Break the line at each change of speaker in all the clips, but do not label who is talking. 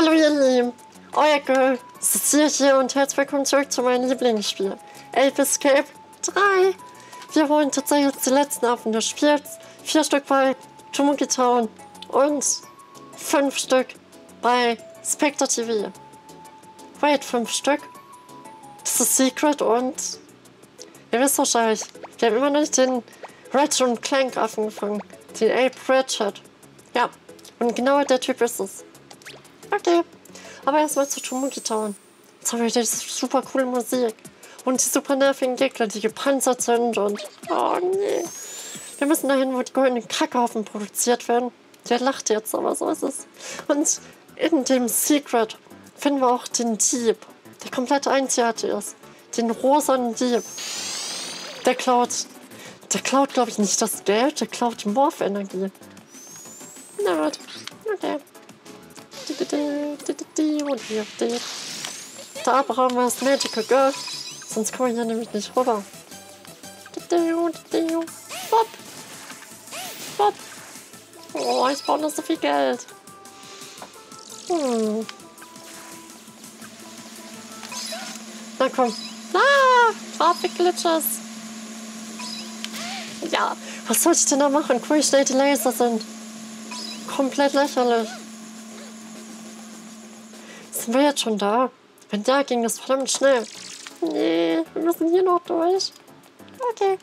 Hallo ihr Lieben, euer Girl Cecile hier und herzlich willkommen zurück zu meinem Lieblingsspiel. Ape Escape 3. Wir holen tatsächlich die letzten Affen des Spiels. Vier Stück bei Tomoki Town und fünf Stück bei Spectre TV. Wait, fünf Stück? Das ist Secret und ihr wisst wahrscheinlich, wir haben immer noch nicht den Red und Clank Affen gefangen. Den Ape Ratchet. Ja, und genau der Typ ist es. Okay. Aber erstmal zu Tomoki Town. Jetzt haben wir diese super coole Musik. Und die super nervigen Gegner, die gepanzert sind und. Oh nee. Wir müssen dahin, wo die goldenen Kackhaufen produziert werden. Der lacht jetzt, aber so ist es. Und in dem Secret finden wir auch den Dieb, der komplett einzigartig ist. Den rosanen Dieb. Der klaut. Der klaut, glaube ich, nicht das Geld, der klaut die Morph-Energie. Na gut. Okay. Und hier. Da brauchen wir das Magical Girl. Sonst kommen wir hier nämlich nicht rüber. Bop. Bop. Oh, ich brauche noch so viel Geld. Hm. Na komm. Ah, Grafik-Glitches. Ja, was soll ich denn da machen? Guck, wie schnell die Laser sind. Komplett lächerlich. Sind wir jetzt schon da? Wenn ja, ging das verdammt schnell. Nee, wir müssen hier noch durch. Okay.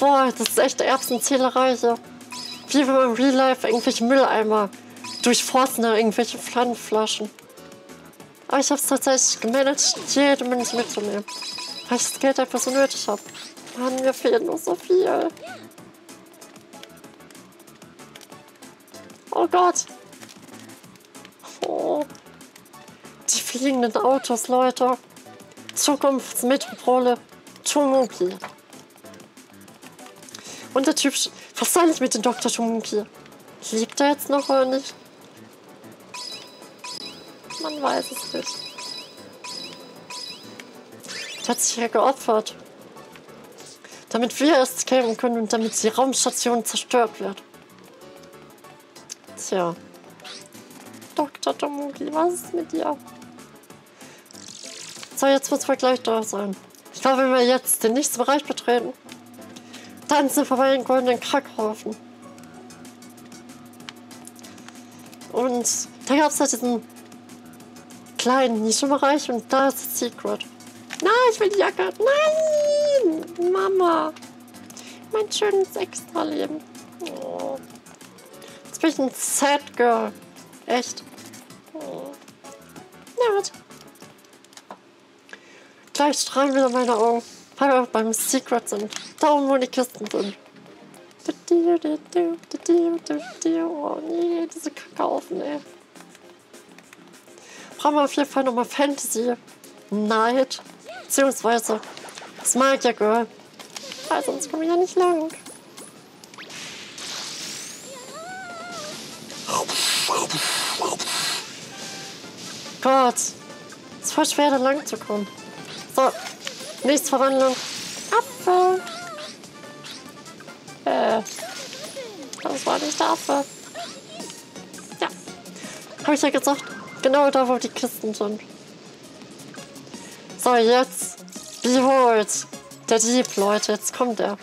Boah, das ist echt Erbsenzählerei hier. Wie wenn man im Real Life irgendwelche Mülleimer durchforsten oder irgendwelche Pfannenflaschen. Aber ich habe es tatsächlich gemanagt, jede Münze mitzunehmen. Weil ich das Geld einfach so nötig habe. Mann, mir fehlt noch so viel. Oh Gott. Oh. Die fliegenden Autos, Leute. Zukunftsmetropole Tomoki. Und der Typ, was soll ich mit dem Dr. Tomoki? Lebt er jetzt noch oder nicht? Man weiß es nicht. Der hat sich ja geopfert. Damit wir escapen können und damit die Raumstation zerstört wird. Tja. Dr. Tomoki, was ist mit dir? So, jetzt wird es wohl gleich da sein. Ich glaube, wenn wir jetzt den nächsten Bereich betreten, dann sind wir bei den goldenen Kackhaufen. Und da gab es halt diesen kleinen Nischenbereich und da ist das Secret. Nein, ich will die Jacke. Nein! Mama! Mein schönes Extra-Leben. Jetzt bin ich ein Sad Girl. Echt. Was? Gleich strahlen wieder meine Augen, weil wir beim Secret sind. Da oben, wo die Kisten sind. Oh nee, diese Kakaufen, ey. Brauchen wir auf jeden Fall nochmal Fantasy. Night. Beziehungsweise das Magier Girl. Weil sonst kommen wir ja nicht lang. Gott. Ist voll schwer, da lang zu kommen. So. Nächste Verwandlung. Affe. Äh. Das war nicht der Affe. Ja. Habe ich ja gesagt. Genau da, wo die Kisten sind. So, jetzt. Behold. Der Dieb, Leute. Jetzt kommt er.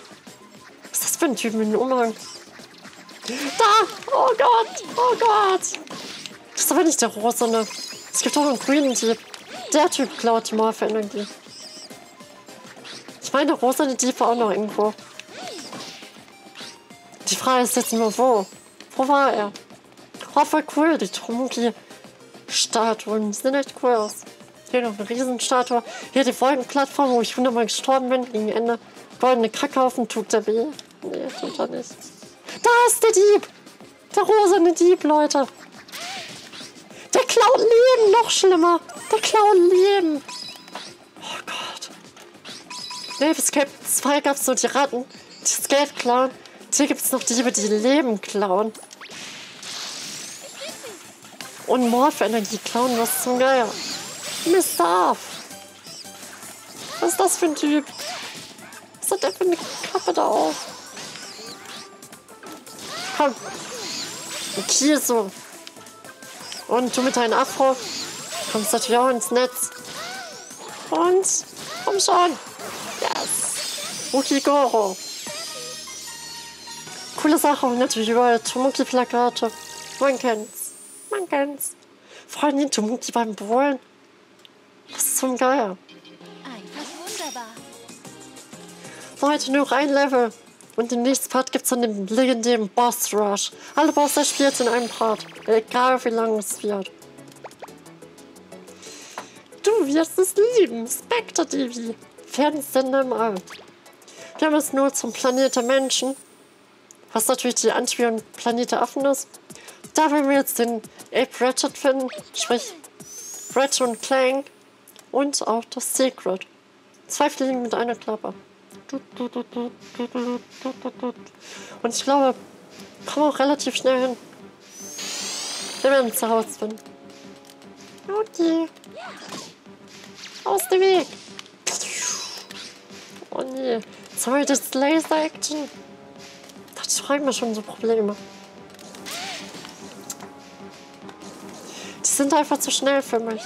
Was ist das für ein Typ mit dem Umhang? Da! Oh Gott! Oh Gott! Das ist aber nicht der Rosane. Es gibt auch einen grünen Dieb. Der Typ klaut die Morph-Energie. Ich meine, rosane Dieb war auch noch irgendwo. Die Frage ist jetzt nur, wo? Wo war er? Oh, voll cool, die Tomoki-Statuen. Die sehen echt cool aus. Hier noch eine Riesenstatue. Hier die Wolkenplattform, wo ich hundertmal gestorben bin gegen Ende. Goldene Kackhaufen, tut der weh? Nee, tut er nicht. Da ist der Dieb! Der rosane Dieb, Leute. Der klaut Leben, noch schlimmer. Der klaut Leben. Oh Gott. Nee, Escape 2 gab es so die Ratten, die das Geld klauen. Hier gibt es noch Diebe, die Leben klauen. Und Morph-Energie klauen, was zum Geier. Mr. Was ist das für ein Typ? Was hat der für eine Kappe da auf? Komm. Hier so. Und du mit deinem Afro kommst natürlich auch ins Netz. Und komm schon. Yes. Ukigoro. Coole Sache und natürlich überall Tomuki-Plakate. Man kennt's. Man kennt's. Vor allem den Tomuki beim Bohlen. Was zum Geier.
Einfach wunderbar.
Heute nur noch ein Level. Und im nächsten Part gibt es dann den legendären Boss Rush. Alle Bosse spielt in einem Part. Egal wie lange es wird. Du wirst es lieben, Spectre TV. Fernsehsender im All. Wir haben es nur zum Planet der Menschen. Was natürlich die Anspielung Planet der Affen ist. Da werden wir jetzt den Ape Ratchet finden. Sprich Ratchet und Clank. Und auch das Secret. Zwei Fliegen mit einer Klappe. Und ich glaube, kommen auch relativ schnell hin. Wir werden es herausfinden. Okay. Aus dem Weg. Oh nee. Wir das Laser-Action. Das schreiben wir schon so Probleme. Die sind einfach zu schnell für mich.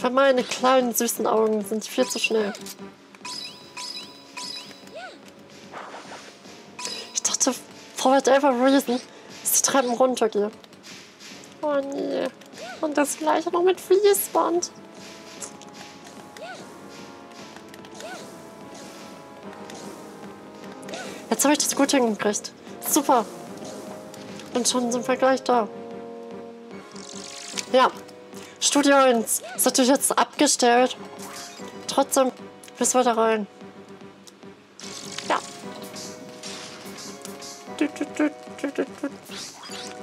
Für meine kleinen süßen Augen sind viel zu schnell. Ich dachte, for whatever reason, dass die Treppen runtergehen. Oh nee. Und das gleiche noch mit Fließband. Jetzt habe ich das gut hingekriegt. Super. Und schon sind wir gleich da. Ja, Studio 1 ist natürlich jetzt abgestellt. Trotzdem müssen wir da rein. Ja. Du, du, du.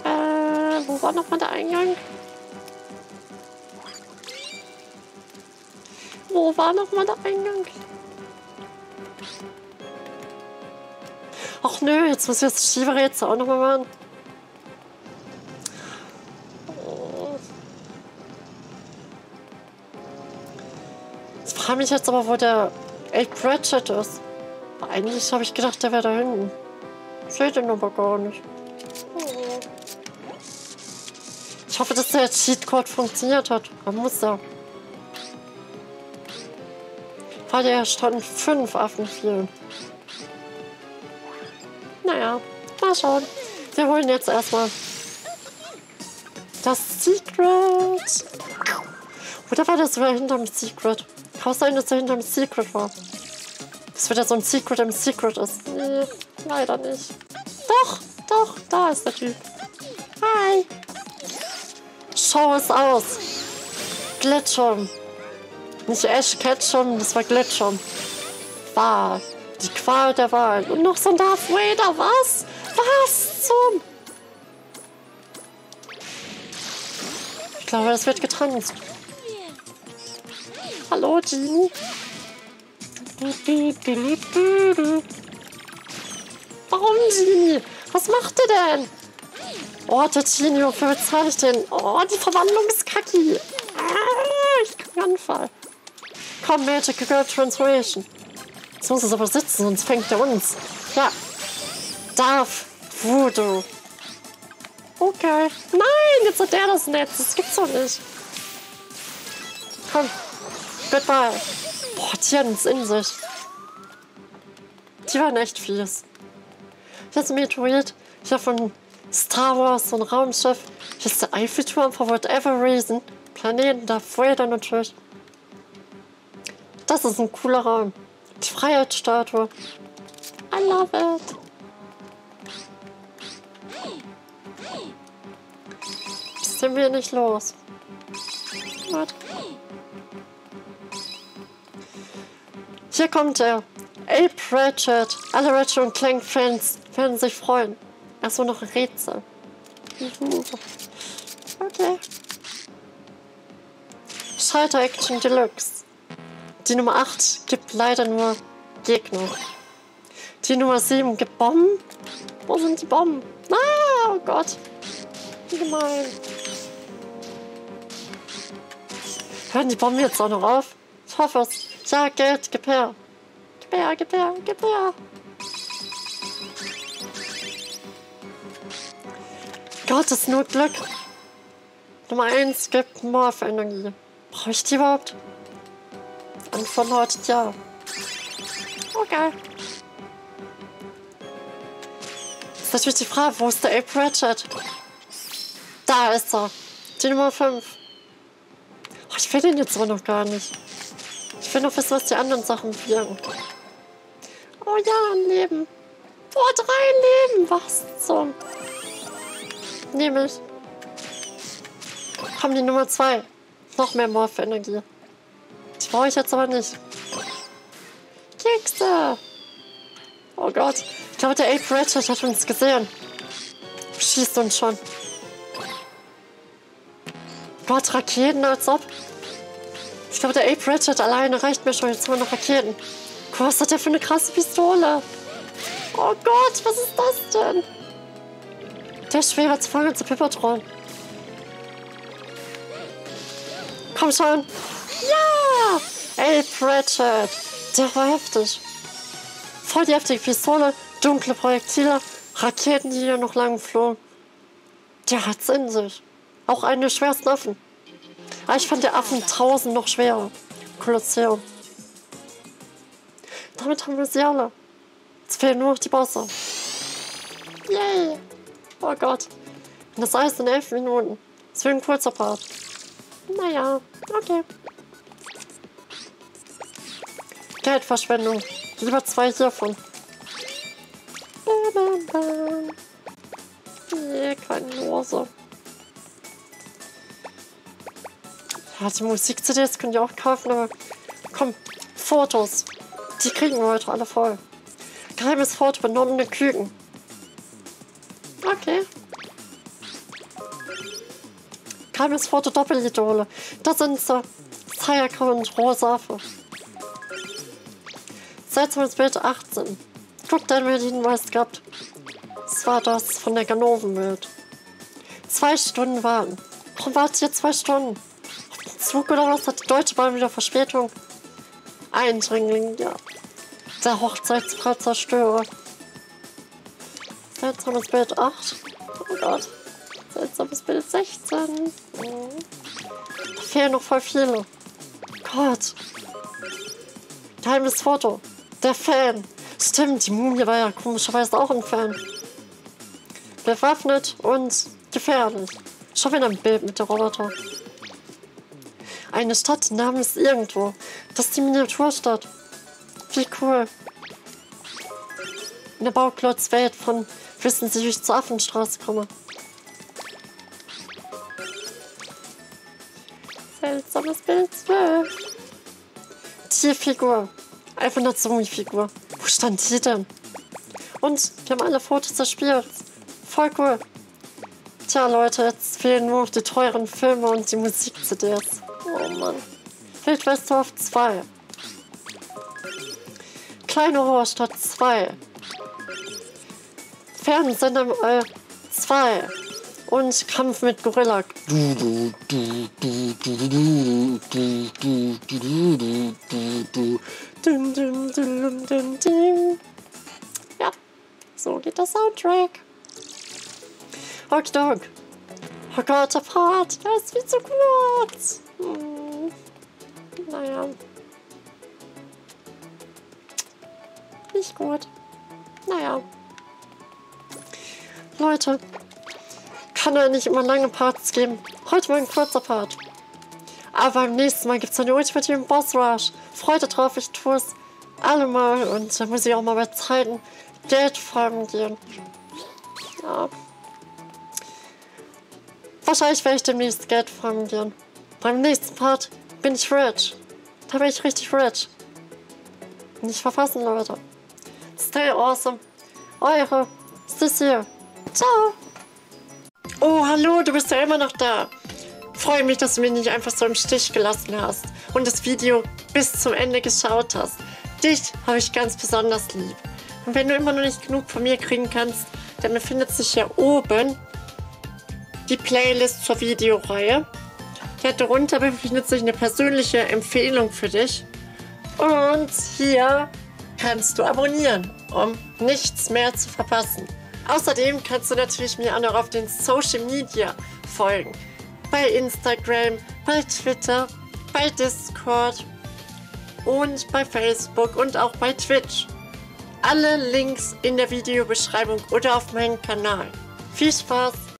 Äh, wo war nochmal der Eingang? Wo war nochmal der Eingang? Ach nö, jetzt muss ich das Schieberätsel auch nochmal machen. Frage mich jetzt aber, wo der Ape Ratchet ist. Eigentlich habe ich gedacht, der wäre da hinten. Sehe den aber gar nicht. Ich hoffe, dass der Cheatcode funktioniert hat. Er muss ja. Weil ja standen fünf Affen viel. Naja, mal schauen. Wir holen jetzt erstmal das Secret. Oder war das sogar hinterm Secret? Kann sein, dass er hinterm Secret war. Dass wieder so ein Secret im Secret ist. Nee, leider nicht. Doch, doch, da ist der Typ. Hi. Schau es aus. Glitschum. Nicht Ash Ketchum, das war Glitschum. Wahl. Die Qual der Wahl. Und noch so ein Darth Vader, was? Was zum? Ich glaube, das wird getanzt. Hallo, Genie. Warum, Genie? Was macht ihr denn? Oh, Genie, wofür bezahle ich denn? Oh, die Verwandlung ist kacki. Ah, ich krieg einen Anfall. Komm, Magic Girl Transformation. Jetzt muss es aber sitzen, sonst fängt er uns. Ja. Darf Voodoo. Okay. Nein, jetzt hat der das Netz. Das gibt's doch nicht. Komm. Die hatten es in sich. Die waren echt fies. Hier ist ein Meteorit. Hier von Star Wars, so ein Raumschiff. Hier ist der Eiffelturm, for whatever reason. Planeten, da Vader natürlich. Das ist ein cooler Raum. Die Freiheitsstatue. I love it. Sind wir nicht los? Warte. Hier kommt er. Ape Ratchet. Alle Ratchet und Clank Fans werden sich freuen. Achso, noch ein Rätsel. Okay. Schalter Action Deluxe. Die Nummer 8 gibt leider nur Gegner. Die Nummer 7 gibt Bomben. Wo sind die Bomben? Ah, oh Gott. Wie gemein. Hören die Bomben jetzt auch noch auf? Ich hoffe es. Sag jetzt, gib her. Gib her, gib her, gib her. Gott, ist nur Glück. Nummer 1 gibt Morph-Energie. Brauche ich die überhaupt? Und von heute ja. Okay. Das Ist natürlich die Frage, wo ist der Ape Ratchet? Da ist er. Die Nummer 5. Oh, ich will den jetzt aber noch gar nicht. Ich will noch wissen, was die anderen Sachen wirken. Oh ja, ein Leben. Oh, drei Leben. Was zum? Nehme ich. Komm, die Nummer 2. Noch mehr Morph-Energie. Die brauche ich jetzt aber nicht. Kekse. Oh Gott. Ich glaube, der Ape Ratchet hat uns gesehen. Schießt uns schon. Gott, Raketen, als ob. Ich glaube, der Ape Ratchet alleine reicht mir schon. Jetzt haben wir noch Raketen. Guck, was hat der für eine krasse Pistole? Oh Gott, was ist das denn? Der ist schwerer zu fangen als der Pippertron. Komm schon. Ja! Ape Ratchet. Der war heftig. Voll die heftige Pistole, dunkle Projektile, Raketen, die hier noch lang flogen. Der hat's in sich. Auch eine der schwersten Affen. Aber ich fand der Affen tausend noch schwerer. Kolosseum. Damit haben wir sie alle. Jetzt fehlen nur noch die Bosse. Yay! Oh Gott. Und das alles in elf Minuten. Das wird ein kurzer Part. Naja, okay. Geldverschwendung. Lieber zwei hiervon. Nee, keine Lose. Ja, die Musik-CDs könnt ihr auch kaufen, aber komm, Fotos. Die kriegen wir heute alle voll. Geheimes Foto, benommene Küken. Okay. Geheimes Foto, Doppelidole. Das sind so Sayaka und Rosafe. Seltsames Bild 18. Guck, da haben den Hinweis gehabt. Das war das von der Ganovenwelt. Zwei Stunden warten. Warum wartet ihr zwei Stunden? Zug oder was? Hat die Deutsche Bahn wieder Verspätung? Eindringling, ja. Der Hochzeitsbrandzerstörer. Seltsames Bild 8. Oh Gott. Seltsames Bild 16. Mhm. Da fehlen noch voll viele. Gott. Geheimes Foto. Der Fan. Stimmt, die Mumie war ja komischerweise auch ein Fan. Bewaffnet und gefährlich. Schon wieder ein Bild mit der Roboter. Eine Stadt namens Irgendwo. Das ist die Miniaturstadt. Wie cool. In der Bauklotzwelt von Wissen Sie, wie ich zur Affenstraße komme. Seltsames Bild 12. Tierfigur. Einfach eine Zombie-Figur. Wo stand die denn? Und wir haben alle Fotos des Spiels. Voll cool. Tja, Leute, jetzt fehlen nur noch die teuren Filme und die Musik-CDs. Oh Mann. Wildwestdorf 2. Kleine Horstadt 2. Fernsender All 2. Und Kampf mit Gorilla. Ja, so geht der Soundtrack. Okidok. Oh Gott, der Part, der ist viel zu kurz. Nicht gut. Naja. Leute, kann ja nicht immer lange Parts geben. Heute mal ein kurzer Part. Aber beim nächsten Mal gibt es einen ultimativen Boss Rush. Freude drauf, ich tue es allemal. Und da muss ich auch mal bei Zeiten Geld farmen gehen. Ja. Wahrscheinlich werde ich demnächst Geld farmen gehen. Beim nächsten Part bin ich rich. Da bin ich richtig rich. Nicht verfassen, Leute. Stay awesome. Eure Sissy. Ciao. Oh, hallo, du bist ja immer noch da. Freue mich, dass du mich nicht einfach so im Stich gelassen hast und das Video bis zum Ende geschaut hast. Dich habe ich ganz besonders lieb. Und wenn du immer noch nicht genug von mir kriegen kannst, dann befindet sich hier oben die Playlist zur Videoreihe. Hier darunter befindet sich eine persönliche Empfehlung für dich. Und hier kannst du abonnieren, um nichts mehr zu verpassen. Außerdem kannst du natürlich mir auch noch auf den Social Media folgen. Bei Instagram, bei Twitter, bei Discord und bei Facebook und auch bei Twitch. Alle Links in der Videobeschreibung oder auf meinem Kanal. Viel Spaß!